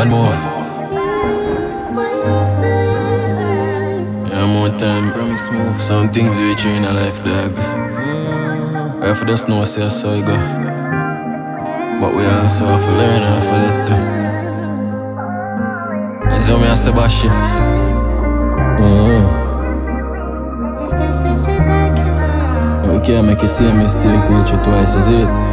One move. Yeah, more time. Promise move. Some things we train in life, dog. Right for just know say so you go. But we also have to learn how to let too. That's what me I about shit. Uh-huh. We can't make you see a mistake with you twice, is it?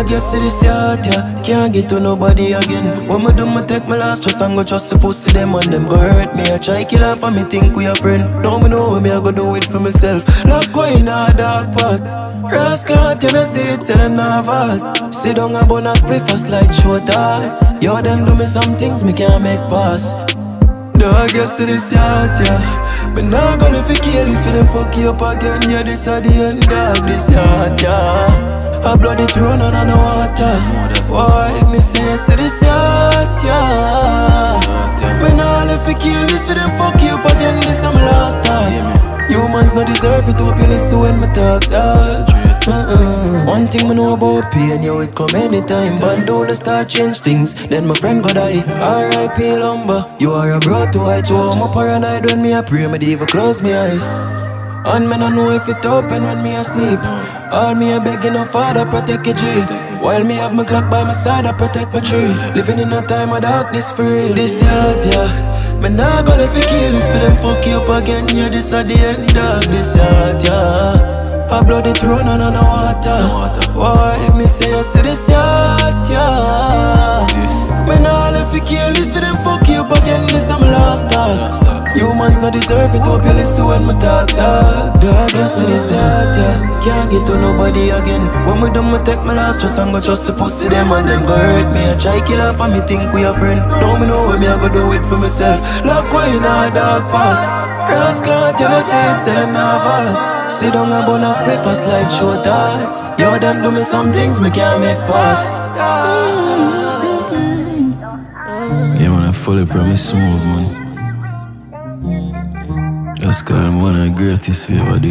Dog, you see this yard, yeah. Can't get to nobody again. When me do me take my last trust and go trust the pussy them And them go hurt me, I try kill her for me think we a friend. Now me know me, I go do it for myself. Lock go in a dark pot. Rascal, you know see it, say them not vault. Sit down a bun a split fast like short hearts Yo, them do me some things me can't make pass. Dog, you see this yard, yeah. Me nah go live for kill this for them fuck you up again. Yeah, this a the end, dog, this yard, yeah a bloody throne on the water. Why, me say, see this yard, yeah? Me nah left for kill this for them fuck you up again This my last time. Humans no deserve it, hope you listen when me talk, dog uh-uh. One thing me know about pain, yo, it come anytime. Bandolo start change things, then my friend go die. R.I.P. Lumber, you are a bro to I. Too I'm a paranoid when me a pray, me even close my eyes and me no know if it open when me asleep All me a begging no father protect a G. While me have my clock by my side I protect my tree. Living in a time of darkness free. This yard yeah. Me nah go left for kill this for them fuck you up again. Yeah this a the end dog This yard yeah. A bloody throne on the water. Why me say I see this yard yeah? Me nah left for kill this for them fuck you up again. This last talk Humans not deserve it, hope you listen when me talk, dog Dog, you see this yard, yeah. Can't get to nobody again. When we do me take my last trust and go trust the pussy them And them go hurt me, I try kill her for me think we a friend Now me know when me I go do it for myself. Lock wine in a dog park Rascal, you know say it, say them not vault Sit down and a fast like short darts Yo, them do me some things me can't make pass. Yeah, man, I fully promise smooth, man. Him one of the greatest favor do